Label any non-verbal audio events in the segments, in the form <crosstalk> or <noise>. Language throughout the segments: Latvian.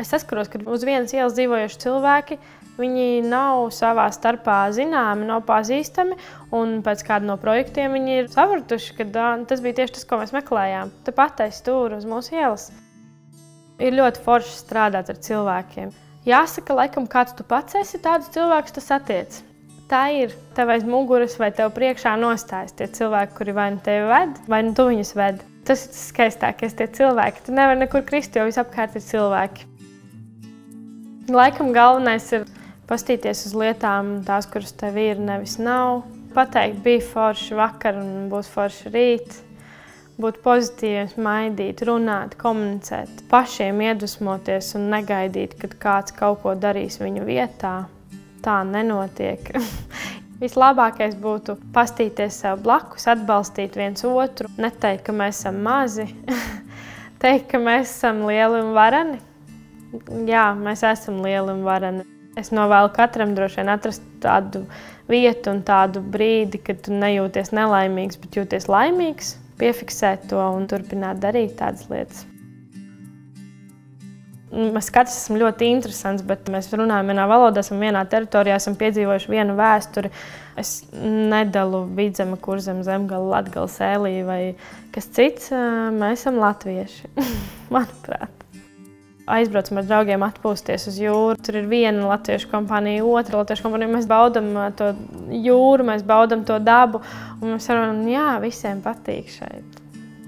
Es saskaros, ka uz vienas ielas dzīvojuši cilvēki, viņi nav savā starpā zināmi, nav pazīstami. Un pēc kāda no projektiem viņi ir sapratuši, ka dā, tas bija tieši tas, ko mēs meklējām. Tepat aiz stūra uz mūsu ielas. Ir ļoti forši strādāt ar cilvēkiem. Jāsaka, laikam, kāds tu pats esi, tādus cilvēkus tas attiecas. Tā ir tev aiz muguras vai tev priekšā nostājas tie cilvēki, kuri vai nu tevi ved, vai nu tu viņus ved. Tas ir tas skaistākais, tie cilvēki. Tu nevari nekur krist, jo visapkārt ir cilvēki. Laikam galvenais ir pastīties uz lietām, tās, kuras tev ir, nevis nav. Pateikt, bija forši vakar un būs forši rīt. Būt pozitīviem, maidīt, runāt, komunicēt, pašiem iedvesmoties un negaidīt, kad kāds kaut ko darīs viņu vietā tā nenotiek. <laughs> Vislabākais būtu pastīties sev blakus, atbalstīt viens otru, neteikt, ka mēs esam mazi, <laughs> teikt, ka mēs esam lieli un vareni. Jā, mēs esam lieli un vareni. Es novēlu katram droši vien atrast tādu vietu un tādu brīdi, kad tu nejūties nelaimīgs, bet jūties laimīgs, piefiksēt to un turpināt darīt tādas lietas. Mēs katrs esam ļoti interesants, bet mēs runājam vienā valodā, esam vienā teritorijā, esam piedzīvojuši vienu vēsturi. Es nedalu vidzema, kurzem, zemgala, latgala, sēlī vai kas cits. Mēs esam latvieši, <laughs> manuprāt. Aizbraucam ar draugiem atpūsties uz jūru. Tur ir viena latviešu kompānija, otra latviešu kompānija. Mēs baudām to jūru, mēs baudām to dabu. Un mēs varam, jā, visiem patīk šeit.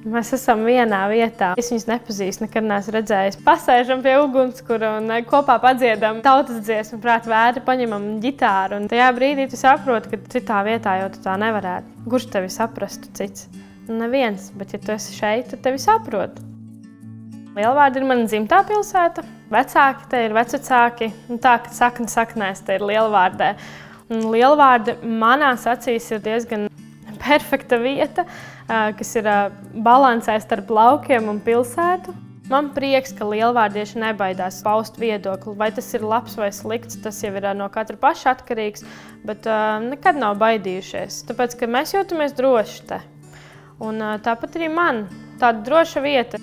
Mēs esam vienā vietā. Es viņus nepazīstu, nekad neesmu redzējis. Pasēžam pie ugunskura un eh, kopā padziedam tautas dziesmu, prāt, vētri, paņemam ģitāru. Un tajā brīdī tu saproti, ka citā vietā jau tu tā nevarētu. Kurš tevi saprastu cits? Nu, neviens, bet ja tu esi šeit, tad tevi saprot. Lielvārda ir mana dzimtā pilsēta. Vecāki te ir vecāki. Nu, tā, ka sakna saknēs te ir lielvārdē. Un lielvārda manās acīs ir diezgan perfekta vieta, kas ir balansē starp laukiem un pilsētu. Man prieks, ka lielvārdieši nebaidās paust viedokli. Vai tas ir labs vai slikts, tas jau ir no katra paša atkarīgs, bet uh, nekad nav baidījušies. Tāpēc, ka mēs jūtamies droši te. Un uh, tāpat arī man tāda droša vieta.